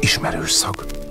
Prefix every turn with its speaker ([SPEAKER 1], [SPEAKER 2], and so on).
[SPEAKER 1] Ismerős szag.